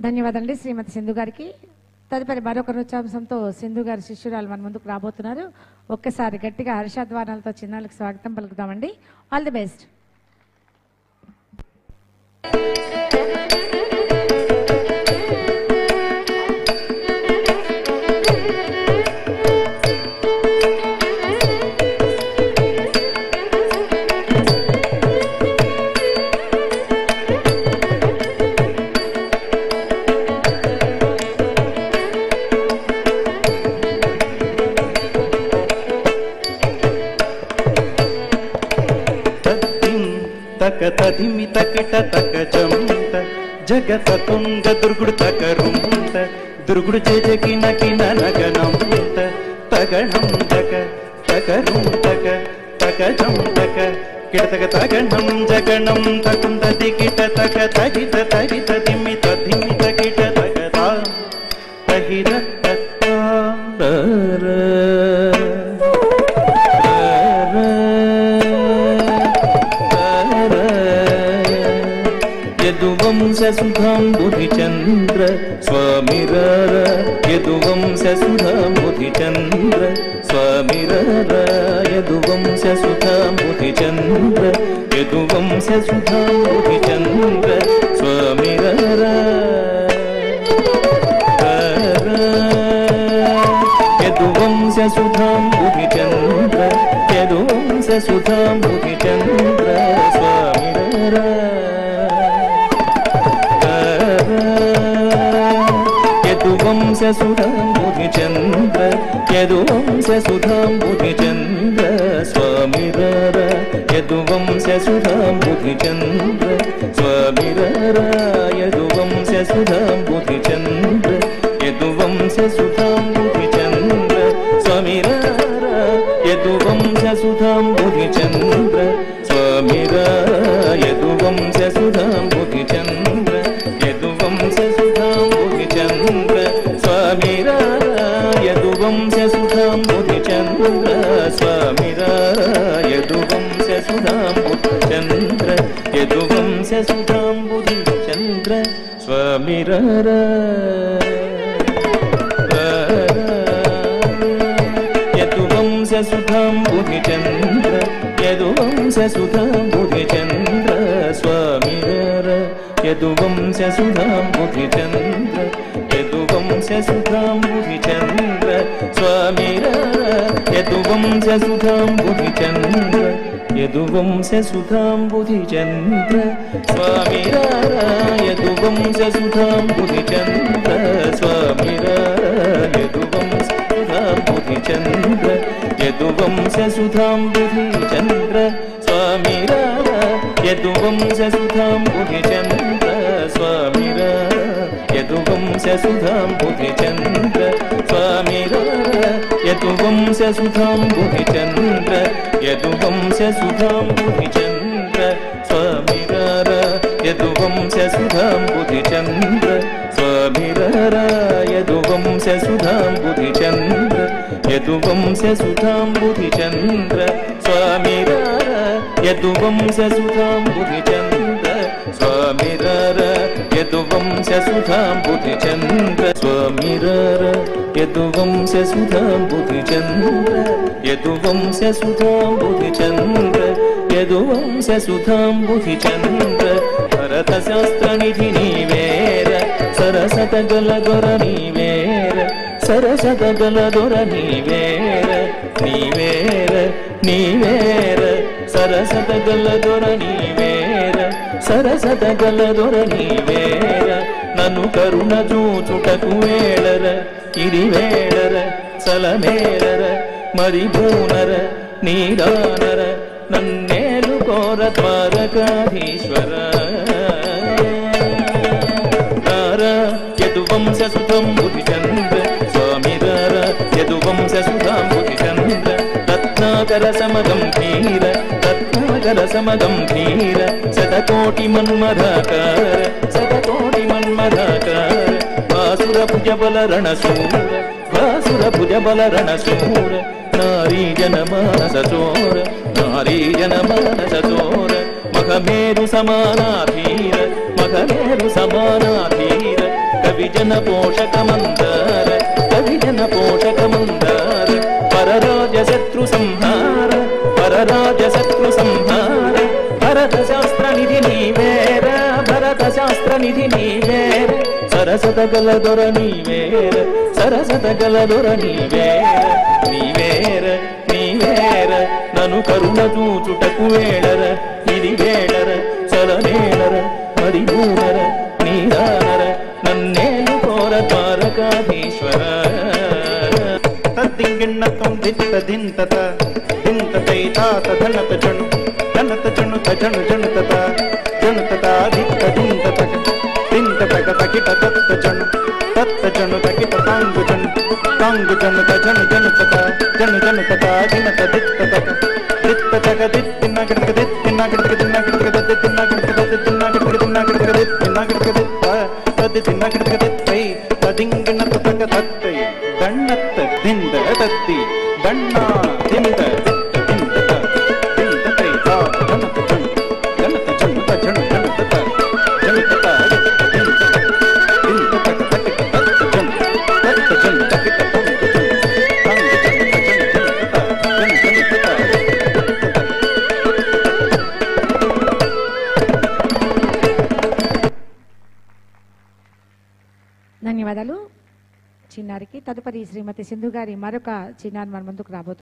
ధన్యవాదాలండి. శ్రీమతి సింధు గారికి. తదుపరి మరొక నృత్యాంశంతో సింధు గారి శిష్యురాలు మన ముందుకు రాబోతున్నారు. ఒక్కసారి గట్టిగా హర్షాధ్వానాలతో చిన్నాలకు స్వాగతం పలుకుదామండి. ఆల్ ది బెస్ట్ तकतधिमितकिटतकजम्त जगत तुङ्ग दुर्गुडतकरुन्त दुर्गुड जज किन किन नगनम्त तगणं तक तकरुं तक तकजं तक किटतक तगणं जगणं तकुन्दति किटतक तजित तरित दिमित यदुवंशसुधं बुधिचन्द्र स्वमिरर यदुवंशसुधं बुधिचन्द्र स्वमिरर यदुवंशसुधं बुधिचन्द्र यदुवंशसुधं बुधिचन्द्र स्वमिरर यदुवंशसुधं बुधिचन्द्र यदुवंशसुधं बुधिचन्द्र स्व యదువంశసుధాంబుధిచంద్ర యదువంశసుధాంబుధిచంద్ర స్వామిరర యదువంశసుధాంబుధిచంద్ర స్వామిరర యదువంశసుధాంబుధిచంద్ర యదువంశసుధాంబుధిచంద్ర స్వామిరర యదువంశసుధాంబుధిచంద్ర స్వామిర యదువంశసుధాంబుధిచంద్ర యదువంశసుధాంబుధిచంద్ర స్వామిర चन्द्र स्वामिर यदुवं बुधिचन्द्र सुधां बुधिचन्द्र यदुवंश सुधां बुधिचन्द्र स्वामिर बुधिचन्द्र स सुधां बुधिचन्द्र यदुवं स सुधां बुधिचन्द्र स्वामि यदुभं स सुधां बुधिचन्द्र स्वामि यदुपं बुधिचन्द्र यदुवंसुधां बुधिचन्द्र स्वामि यदुवं बुधिचन्द्र स्वामि यदुभं बुधिचन्द्र सुधाम्बुधिचन्द्र यदुभं स सुधां बुद्धिचन्द्र स्वामिर यदुभं स सुधां बुद्धिचन्द्र स्वामिर यदुभं स सुधां बुधिचन्द्र यदुवंश स सुधां बुधिचन्द्र स्वामिरारदुभं स सुधाम् बुद्धिचन्द्र स्वामिर यदुभं सुधां बुद्धिचन्द्र యదువంశసుధాంబుధిచంద్ర యదువంశసుధాంబుధిచంద్ర యదువంశసుధాంబుధిచంద్ర భరతశాస్త్రనిధి నీవేర సరసత గల దొర నీవేర సరసత గల దొర నీవేర నీవేర నీవేర సరసత గల దొర నీవేర సరసత గల దొర నీవేర తను కరుణ చూచుటకు వేళర కిరివేళర వేళర మరి భూనర నీరానర నన్నేలు కోర ద్వారకాధీశ్వర. యదువంశసుతం బుధిచంద్ర స్వామి స్వామిరర యదువంశసుతాం బుధిచంద్ర రత్నాకర సమగం ధీర రత్నాకర సమగం ధీర శతకోటి మన్మధాకార శతకోటి భుజబల భుజ బల రణశూర వాసుర భుజ రణశూర నారీ జన మానస చోర నారీ జన మానస చోర మఖమేరు సమానాధీర మఖమేరు సమానాధీర కవి జన పోషక మందార కవి జన పోష సరసదగల దొర నీవేర సరసదగల దొర నీవేర నీవేర నీవేర నను కరుణ చూచుటకు వేళర ఇది వేళర చలనేళర మరి నూనర నీదానర నన్నేలు కోర ద్వారకాధీశ్వర తద్దింగిన్నతం దిత్త దింతత దింతతై తాత ధనత చణు ధనత చణు జణు జణు తత దిత్త దింతత దింతతక తకిట తత్త చణు. भक्त जन भगित कांग जन कांग जन जन जन तथा जन जन तथा दिन तदित तक दित तक दित नगर दित नगर दित नगर दित नगर दित नगर दित नगर दित नगर दित नगर दित तदित नगर दित ధన్యవాదాలు చిన్నారికి. తదుపరి శ్రీమతి సింధు గారి మరొక చిన్నారి మన ముందుకు రాబోతుంది